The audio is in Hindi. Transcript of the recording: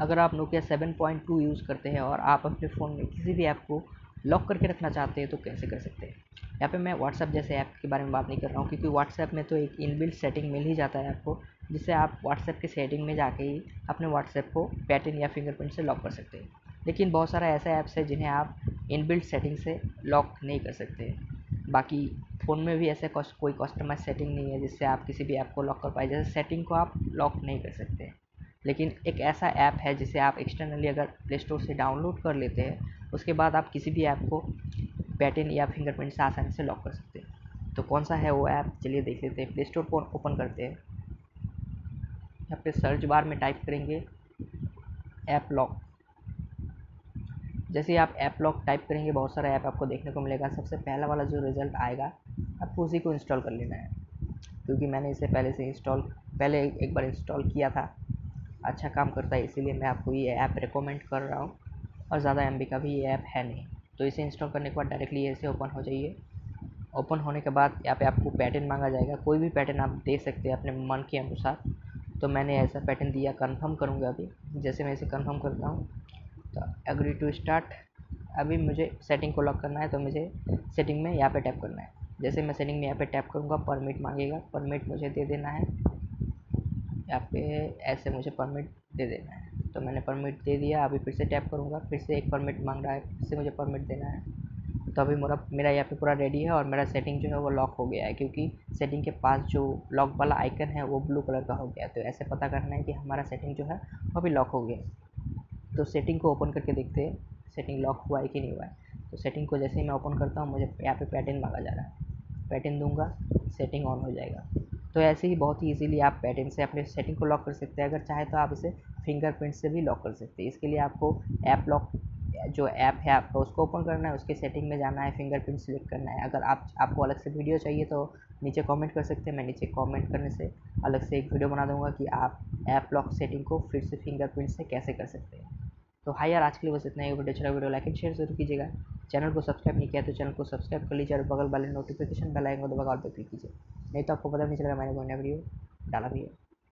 अगर आप नोकिया 7.2 यूज़ करते हैं और आप अपने फ़ोन में किसी भी ऐप को लॉक करके रखना चाहते हैं तो कैसे कर सकते हैं? यहाँ पे मैं व्हाट्सएप जैसे ऐप के बारे में बात नहीं कर रहा हूँ, क्योंकि व्हाट्सएप में तो एक इनबिल्ट सेटिंग मिल ही जाता है आपको, जिससे आप व्हाट्सएप के सेटिंग में जाके ही अपने व्हाट्सएप को पैटर्न या फिंगरप्रिंट से लॉक कर सकते हैं। लेकिन बहुत सारा ऐसा ऐप्स है जिन्हें आप इनबिल्ट सेटिंग से लॉक नहीं कर सकते। बाकी फ़ोन में भी ऐसे कोई कस्टमाइज सेटिंग नहीं है जिससे आप किसी भी ऐप को लॉक कर पाए, जैसे सेटिंग को आप लॉक नहीं कर सकते। लेकिन एक ऐसा ऐप है जिसे आप एक्सटर्नली अगर प्ले स्टोर से डाउनलोड कर लेते हैं, उसके बाद आप किसी भी ऐप को पैटर्न या फिंगरप्रिंट से आसानी से लॉक कर सकते हैं। तो कौन सा है वो ऐप? चलिए देख लेते हैं। प्ले स्टोर को ओपन करते हैं। यहाँ पे सर्च बार में टाइप करेंगे ऐप लॉक जैसे आप ऐप लॉक टाइप करेंगे, बहुत सारा ऐप आपको देखने को मिलेगा। सबसे पहला वाला जो रिज़ल्ट आएगा, आपको उसी को इंस्टॉल कर लेना है। क्योंकि मैंने इसे पहले से इंस्टॉल पहले एक बार इंस्टॉल किया था। अच्छा काम करता है, इसीलिए मैं आपको ये ऐप रिकमेंड कर रहा हूँ। और ज़्यादा एमबी का भी ये ऐप है नहीं। तो इसे इंस्टॉल करने के बाद डायरेक्टली ऐसे ओपन हो जाइए। ओपन होने के बाद यहाँ पे आपको पैटर्न मांगा जाएगा। कोई भी पैटर्न आप दे सकते हैं अपने मन के अनुसार। तो मैंने ऐसा पैटर्न दिया कंफर्म करूँगा अभी। जैसे मैं इसे कंफर्म करता हूँ तो एग्री टू स्टार्ट अभी मुझे सेटिंग को लॉक करना है तो मुझे सेटिंग में यहाँ पे टैप करना है। जैसे मैं सेटिंग में यहाँ पे टैप करूँगा परमिट मांगेगा। परमिट मुझे दे देना है। पे ऐसे मुझे परमिट दे देना है। तो मैंने परमिट दे दिया, अभी फिर से टैप करूँगा, फिर से एक परमिट मांग रहा है, फिर से मुझे परमिट देना है। तो अभी मेरा मेरा यहाँ पे पूरा रेडी है और मेरा सेटिंग जो है वो लॉक हो गया है, क्योंकि सेटिंग के पास जो लॉक वाला आइकन है वो ब्लू कलर का हो गया तो ऐसे पता करना है कि हमारा सेटिंग जो है वो अभी लॉक हो गया तो सेटिंग को ओपन करके देखते हैं सेटिंग लॉक हुआ है कि नहीं हुआ है। तो सेटिंग को जैसे ही मैं ओपन करता हूँ, मुझे यहाँ पे पैटर्न मांगा जा रहा है। पैटर्न दूँगा सेटिंग ऑन हो जाएगा। तो ऐसे ही बहुत ही इजीली आप पैटर्न से अपने सेटिंग को लॉक कर सकते हैं। अगर चाहे तो आप इसे फिंगरप्रिंट से भी लॉक कर सकते हैं। इसके लिए आपको ऐप लॉक जो ऐप है आपका, उसको ओपन करना है, उसके सेटिंग में जाना है फिंगरप्रिंट सेलेक्ट करना है। अगर आप, आपको अलग से वीडियो चाहिए तो नीचे कमेंट कर सकते हैं। मैं नीचे कमेंट करने से अलग से एक वीडियो बना दूँगा कि आप ऐप लॉक सेटिंग को फिर से फिंगरप्रिंट से कैसे कर सकते हैं। तो हाई यार, आज के लिए बस इतना ही। वीडियो अच्छा वीडियो लाइक एंड शेयर ज़रूर कीजिएगा। चैनल को सब्सक्राइब नहीं किया तो चैनल को सब्सक्राइब कर लीजिए और बगल वाले नोटिफिकेशन बेल आइकन को दबा पर क्लिक कीजिए। नहीं तो आपको पता नहीं चलेगा मैंने कोई नया वीडियो डाला भी है।